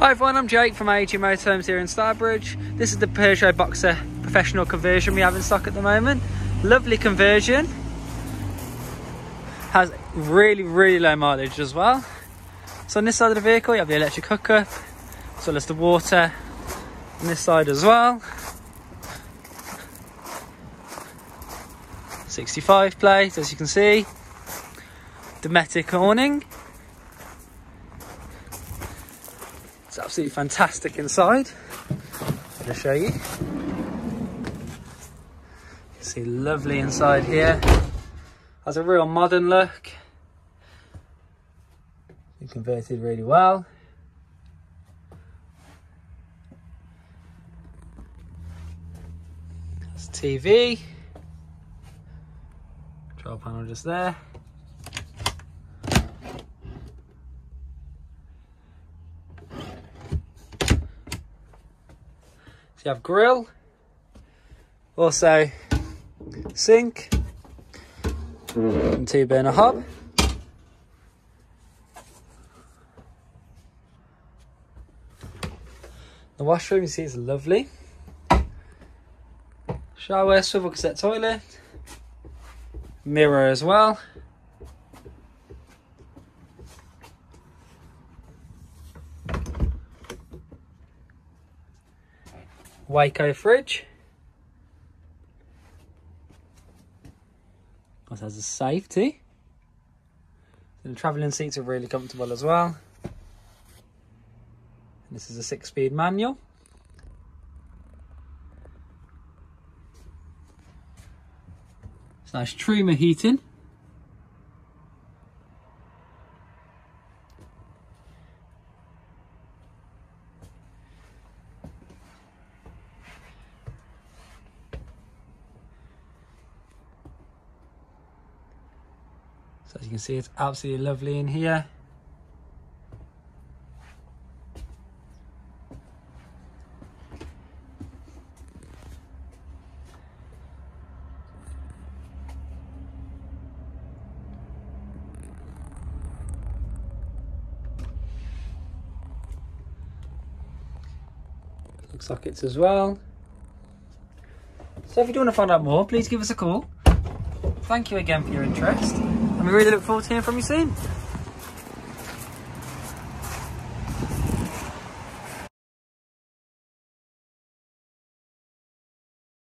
Hi everyone, I'm Jake from AEG Motorhomes here in Stourbridge. This is the Peugeot Boxer professional conversion we have in stock at the moment. Lovely conversion. Has really, really low mileage as well. So on this side of the vehicle, you have the electric hookup, as well as the water. On this side as well. 65 plate, as you can see. Dometic awning. It's absolutely fantastic inside. I'll show you. You can see lovely inside here. Has a real modern look. Been converted really well. That's TV. Control panel just there. So you have grill, also sink, and two burner hob. The washroom you see is lovely. Shower, swivel cassette toilet, mirror as well. Waeco fridge. Also has a safety. And the travelling seats are really comfortable as well. And this is a six-speed manual. It's nice Truma heating. So as you can see, it's absolutely lovely in here. Sockets as well. So if you do want to find out more, please give us a call. Thank you again for your interest and we really look forward to hearing from you soon.